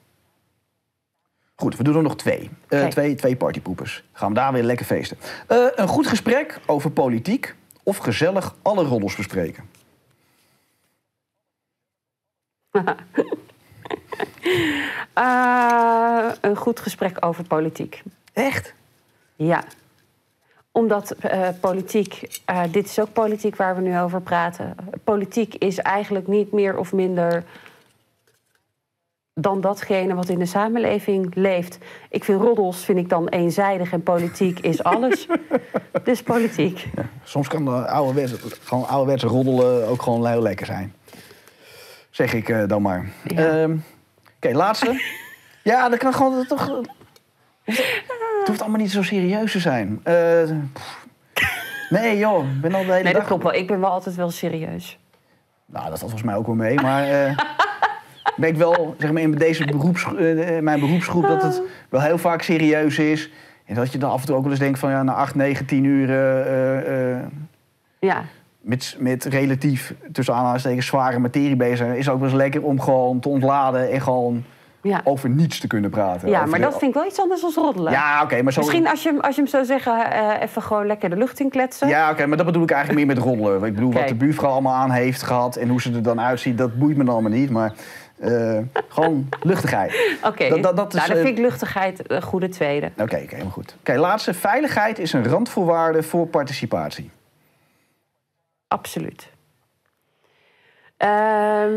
Goed, we doen er nog twee. Twee, twee partypoepers. Gaan we daar weer lekker feesten. Een goed gesprek over politiek of gezellig alle roddels bespreken. Eh, een goed gesprek over politiek. Echt? Ja. Omdat eh, politiek, eh, dit is ook politiek waar we nu over praten. Politiek is eigenlijk niet meer of minder dan datgene wat in de samenleving leeft. Ik vind roddels vind ik dan eenzijdig en politiek is alles. dus politiek. Soms kan de gewoon ouderwetse roddelen ook gewoon heel lekker zijn. Zeg ik eh, dan maar. Ja. Ehm, Oké, laatste. ja, dat kan gewoon toch... Het hoeft allemaal niet zo serieus te zijn. Eh, nee joh, ik ben al de hele Nee, dat dag... klopt wel. Ik ben wel altijd wel serieus. Nou, dat valt volgens mij ook wel mee, maar... ben ik wel, zeg maar, in deze beroeps, eh, mijn beroepsgroep... dat het wel heel vaak serieus is. En dat je dan af en toe ook wel eens denkt van... ja, na 8, 9, 10 uur... eh, eh, Ja, met, met relatief, tussen aanhalingstekens, zware materie bezig zijn... is het ook wel eens lekker om gewoon te ontladen... en gewoon ja. over niets te kunnen praten. ja maar de- dat vind ik wel iets anders dan roddelen. Ja, oké, maar zo... Misschien als je, hem- als je hem zou zeggen, eh, even gewoon lekker de lucht in kletsen. Ja, oké, maar dat bedoel ik eigenlijk meer met roddelen. Ik bedoel, wat de buurvrouw allemaal aan heeft gehad... en hoe ze er dan uitziet, dat boeit me dan allemaal niet. Maar eh, gewoon luchtigheid. Oké, Dat- dat- dat is, nou, dan eh, vind ik luchtigheid een goede tweede. Oké, oké, helemaal goed. Oké, laatste. Veiligheid is een randvoorwaarde voor participatie. Absoluut. Ehm,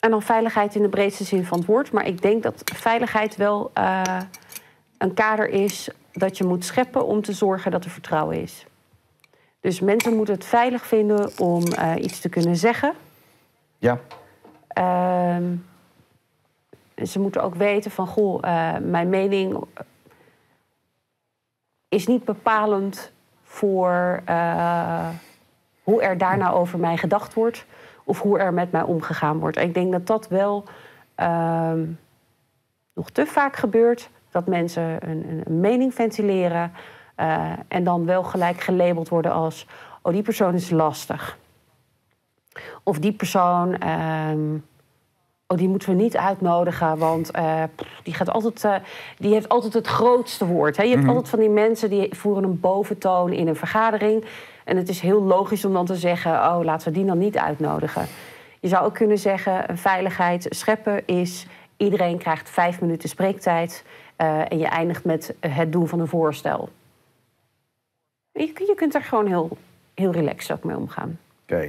en dan veiligheid in de breedste zin van het woord. Maar ik denk dat veiligheid wel eh, een kader is dat je moet scheppen om te zorgen dat er vertrouwen is. Dus mensen moeten het veilig vinden om eh, iets te kunnen zeggen. Ja, Ehm, ze moeten ook weten van, goh, eh, mijn mening is niet bepalend voor hoe er daarna over mij gedacht wordt of hoe er met mij omgegaan wordt. En ik denk dat dat wel ehm, nog te vaak gebeurt, dat mensen een, een, mening ventileren eh, en dan wel gelijk gelabeld worden als, oh die persoon is lastig. Of die persoon, ehm, oh, die moeten we niet uitnodigen, want eh, die, gaat altijd, eh, die heeft altijd het grootste woord. Hè? Je hebt altijd van die mensen die voeren een boventoon in een vergadering. En het is heel logisch om dan te zeggen, oh, laten we die dan niet uitnodigen. Je zou ook kunnen zeggen, een veiligheid scheppen is... iedereen krijgt vijf minuten spreektijd... eh, en je eindigt met het doen van een voorstel. Je, je kunt er gewoon heel, heel relaxed ook mee omgaan. oké.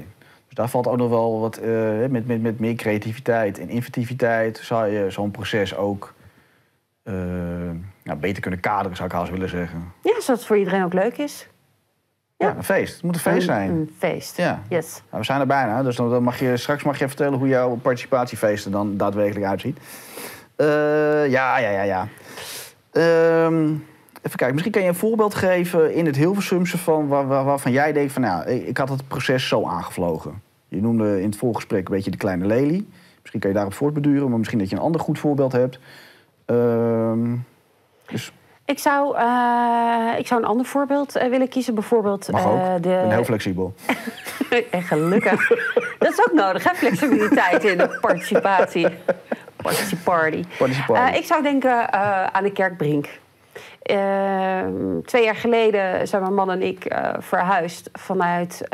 Dus daar valt ook nog wel wat... eh, met, met, met meer creativiteit en inventiviteit... zou je zo'n proces ook eh, nou, beter kunnen kaderen, zou ik haast willen zeggen. Ja, zodat het voor iedereen ook leuk is. Ja, een feest. Het moet een feest zijn. Een, een feest. Ja. Yes. Nou, we zijn er bijna, dus dan mag je, straks mag je vertellen hoe jouw participatiefeest er dan daadwerkelijk uitziet. Eh, ja, ja, ja, ja. Ehm, even kijken, misschien kan je een voorbeeld geven in het Hilversumse van waar, waar- waarvan jij denkt van, nou, ik had het proces zo aangevlogen. Je noemde in het voorgesprek een beetje de kleine lelie. Misschien kan je daarop voortbeduren, maar misschien dat je een ander goed voorbeeld hebt. Ehm, dus Ik zou, eh, ik zou een ander voorbeeld eh, willen kiezen. Bijvoorbeeld mag ook. eh, Ik ben heel de... flexibel. En gelukkig. dat is ook nodig, hè? Flexibiliteit in de participatie. Participarty. Participatie. Ik zou denken aan de Kerkbrink. Eh, twee jaar geleden zijn mijn man en ik verhuisd vanuit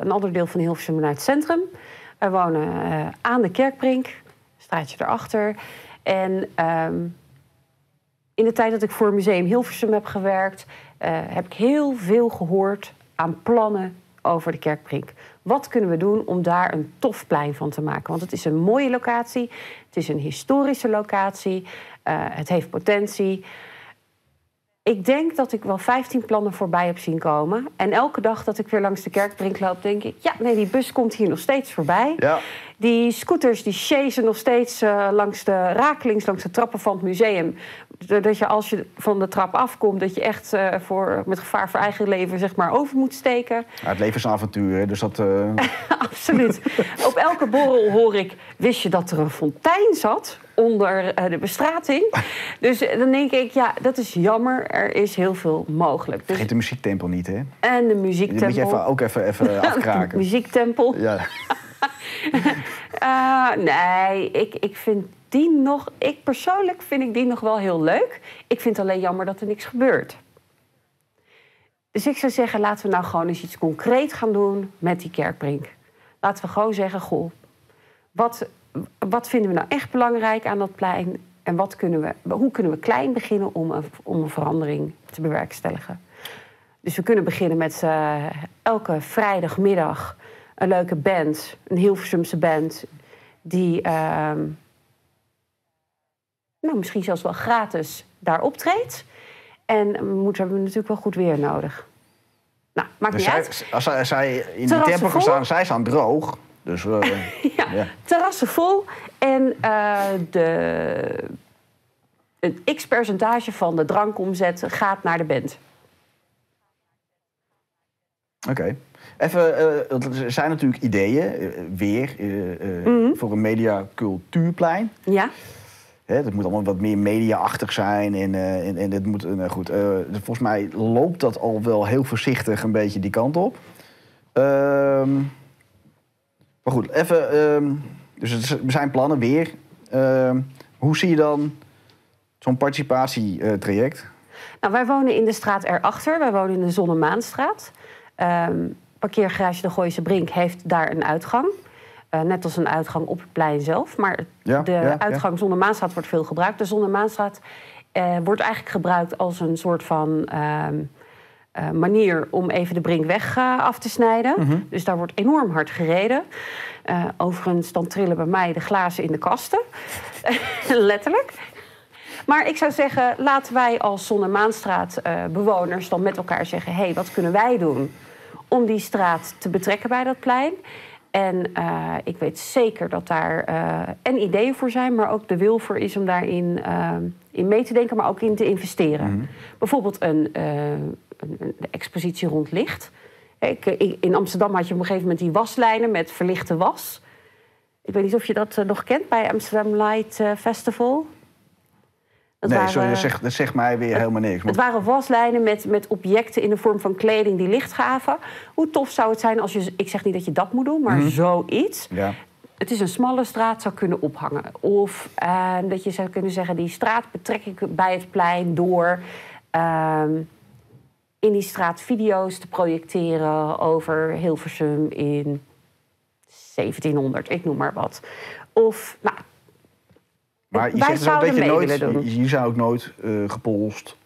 een ander deel van Hilversum naar het centrum. Wij wonen aan de Kerkbrink, een straatje erachter. En ehm, in de tijd dat ik voor Museum Hilversum heb gewerkt, eh, heb ik heel veel gehoord aan plannen over de Kerkbrink. Wat kunnen we doen om daar een tof plein van te maken? Want het is een mooie locatie, het is een historische locatie, eh, het heeft potentie. Ik denk dat ik wel 15 plannen voorbij heb zien komen. En elke dag dat ik weer langs de kerkbrink loop, denk ik... ja, nee, die bus komt hier nog steeds voorbij. Ja. Die scooters die chasen nog steeds eh, langs de rakelings, langs de trappen van het museum. Dat je als je van de trap afkomt, dat je echt eh, voor, met gevaar voor eigen leven zeg maar, over moet steken. Ja, het leven is een avontuur, hè, dus dat... eh, Absoluut. Op elke borrel hoor ik, wist je dat er een fontein zat onder de bestrating? Dus dan denk ik, ja, dat is jammer. Er is heel veel mogelijk. Dus, Vergeet de muziektempel niet, hè? en de Die moet je muziektempel. even, ook even, even afkraken. muziektempel. Ja. Eh, nee, ik, ik vind die nog... Ik persoonlijk vind ik die nog wel heel leuk. Ik vind alleen jammer dat er niks gebeurt. Dus ik zou zeggen, laten we nou gewoon eens iets concreet gaan doen met die kerkbrink. Laten we gewoon zeggen, goh, wat wat vinden we nou echt belangrijk aan dat plein? En wat kunnen we, hoe kunnen we klein beginnen om een, om een verandering te bewerkstelligen? Dus we kunnen beginnen met uh, elke vrijdagmiddag een leuke band, een Hilversumse band, die uh, nou, misschien zelfs wel gratis daar optreedt. En we moeten we natuurlijk wel goed weer nodig. Nou, maakt Dus niet zij, uit. als zij, zij in die Terrassen tempo gaan vol? staan, zij staan droog. Dus eh, Ja, Ja. terrassen vol. En eh, de, het x-percentage van de drankomzet gaat naar de band. Oké. Even, eh, er zijn natuurlijk ideeën, eh, weer, eh, Mhm. voor een mediacultuurplein. Ja? Hè, dat moet allemaal wat meer media-achtig zijn. En, en, en dit moet, nou goed, volgens mij loopt dat al wel heel voorzichtig een beetje die kant op. Ehm, maar goed, even. ehm, dus het er zijn plannen weer. Ehm, hoe zie je dan zo'n participatietraject? Nou, wij wonen in de straat erachter. Wij wonen in de Zonnemaanstraat. Ehm parkeergarage De Gooise Brink heeft daar een uitgang. Eh, net als een uitgang op het plein zelf. Maar Ja, de ja, ja. uitgang Zonnemaanstraat wordt veel gebruikt. De Zonnemaanstraat eh, wordt eigenlijk gebruikt als een soort van ehm, eh, manier om even de Brinkweg eh, af te snijden. Mhm. Dus daar wordt enorm hard gereden. Overigens, dan trillen bij mij de glazen in de kasten. Letterlijk. Maar ik zou zeggen, laten wij als Zon- en Maanstraat bewoners dan met elkaar zeggen... hé, hey, wat kunnen wij doen om die straat te betrekken bij dat plein? En eh, ik weet zeker dat daar eh, en ideeën voor zijn... maar ook de wil voor is om daarin eh, in mee te denken... maar ook in te investeren. Bijvoorbeeld een, een, een- expositie rond licht. Ik, ik- in Amsterdam had je op een gegeven moment die waslijnen met verlichte was... Ik weet niet of je dat nog kent bij Amsterdam Light Festival. Nee, waren- sorry, dat zegt, dat zegt mij weer helemaal niks. het waren waslijnen met, met objecten in de vorm van kleding die licht gaven. Hoe tof zou het zijn als je, ik zeg niet dat je dat moet doen, maar zoiets. ja. Het is een smalle straat zou kunnen ophangen. Of eh, dat je zou kunnen zeggen, die straat betrek ik bij het plein door ehm, in die straat video's te projecteren over Hilversum in 1700, ik noem maar wat. Of, nou, Maar je zegt dus ook dat zouden je mee nooit, je, je zou ook nooit eh, gepolst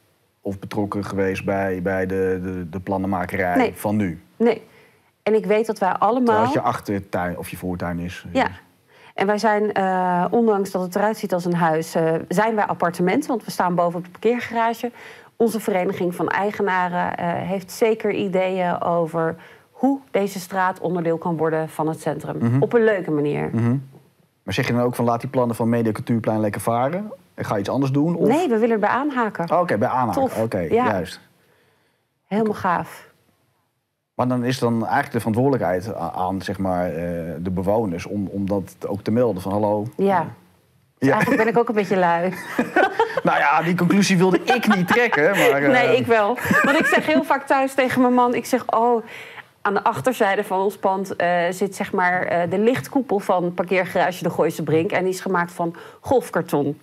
of betrokken geweest bij, bij de, de, de plannenmakerij Nee. van nu. Nee. En ik weet dat wij allemaal... Het je achtertuin of je voortuin is. Ja. En wij zijn, eh, ondanks dat het eruit ziet als een huis, eh, zijn wij appartementen, want we staan boven op de parkeergarage. Onze vereniging van eigenaren eh, heeft zeker ideeën over hoe deze straat onderdeel kan worden van het centrum. Mhm. Op een leuke manier. Maar zeg je dan ook van laat die plannen van Media Cultuurplein lekker varen? En ga je iets anders doen? Of? Nee, we willen erbij aanhaken. Oh, Oké, bij aanhaken. Oké, ja. juist. Helemaal gaaf. Maar dan is dan eigenlijk de verantwoordelijkheid aan zeg maar, eh, de bewoners om, om dat ook te melden van hallo. Ja. Dus Ja. Eigenlijk ben ik ook een beetje lui. Nou ja, die conclusie wilde ik niet trekken. Maar, eh, Nee, ik wel. Want ik zeg heel vaak thuis tegen mijn man... ik zeg, oh, aan de achterzijde van ons pand... eh, zit zeg maar eh, de lichtkoepel van parkeergarage De Gooise Brink... en die is gemaakt van golfkarton.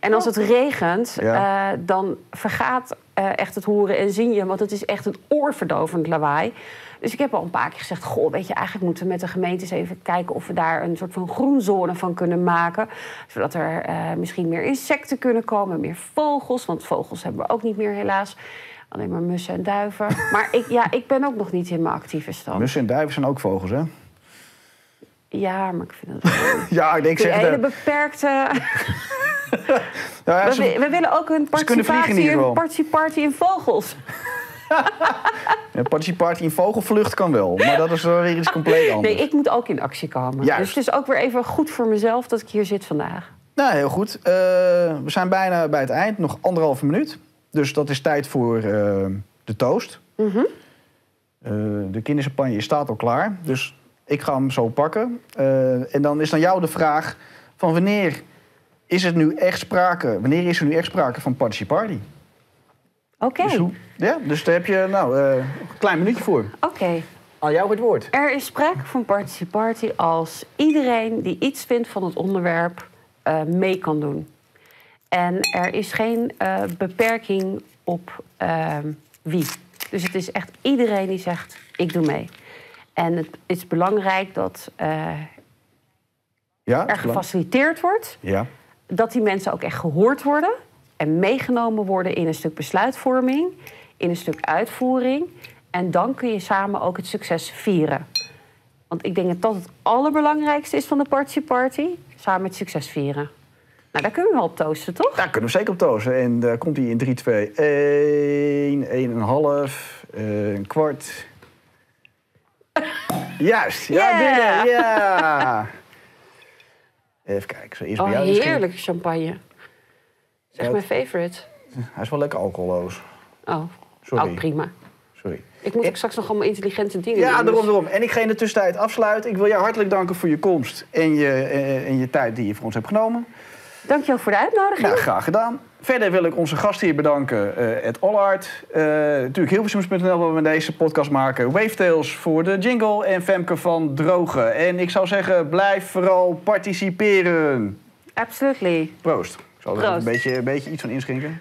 En als het regent, Ja. eh, dan vergaat echt het horen en zien je... want het is echt een oorverdovend lawaai. Dus ik heb al een paar keer gezegd... goh, weet je, eigenlijk moeten we met de gemeentes even kijken... of we daar een soort van groenzone van kunnen maken. Zodat er misschien meer insecten kunnen komen, meer vogels. Want vogels hebben we ook niet meer helaas. Alleen maar mussen en duiven. Maar ik, ja, ik ben ook nog niet in mijn actieve stand. Mussen en duiven zijn ook vogels, hè? Ja, maar ik vind het... Ja, ik denk Een hele beperkte... Ja, We, ze- we willen ook een participatie geval. participatie in vogels. Een participatie in vogelvlucht kan wel, maar dat is wel weer iets compleet anders. Nee, ik moet ook in actie komen. Juist. Dus het is ook weer even goed voor mezelf dat ik hier zit vandaag. Nou, heel goed. Eh, we zijn bijna bij het eind, nog anderhalve minuut. Dus dat is tijd voor eh, de toast. Mhm. Eh, de kinderchampagne staat al klaar, dus ik ga hem zo pakken. Eh, en dan is dan jou de vraag van wanneer is het nu echt sprake, wanneer is er nu echt sprake van participarty? Oké, Dus, ja, dus daar heb je nou een klein minuutje voor. oké. Aan jou het woord. Er is sprake van participatie als iedereen die iets vindt van het onderwerp mee kan doen. En er is geen eh, beperking op ehm, wie. Dus het is echt iedereen die zegt, ik doe mee. En het is belangrijk dat eh, Ja, er gefaciliteerd wordt. Ja. Dat die mensen ook echt gehoord worden. En meegenomen worden in een stuk besluitvorming. In een stuk uitvoering. En dan kun je samen ook het succes vieren. Want ik denk dat dat het allerbelangrijkste is van de Party Party. Samen het succes vieren. Nou, daar kunnen we wel op toosten, toch? Daar kunnen we zeker op tozen. En daar komt hij in 3, 2, 1, 1,5, eh, een kwart. Juist, ja, Yeah. binnen, ja. Even kijken, zo eerst Oh, bij jou. misschien. heerlijke champagne. Dat is echt Ja, mijn favorite. Hij is wel lekker alcoholloos. Oh, Sorry. oh prima. Sorry. Ik moet ook straks nog allemaal intelligente dingen Ja, doen. daarom, dus- daarom. En ik ga in de tussentijd afsluiten. Ik wil jou hartelijk danken voor je komst en je, eh, en je tijd die je voor ons hebt genomen. Dankjewel voor de uitnodiging. Nou, graag gedaan. Verder wil ik onze gast hier bedanken, eh Ed Allard. Eh natuurlijk Hilversums.nl waar we deze podcast maken. Wavetails voor de jingle en Femke van Drogen. En ik zou zeggen, blijf vooral participeren. Absolutely. Proost. Ik zal er een beetje, een beetje iets van inschenken.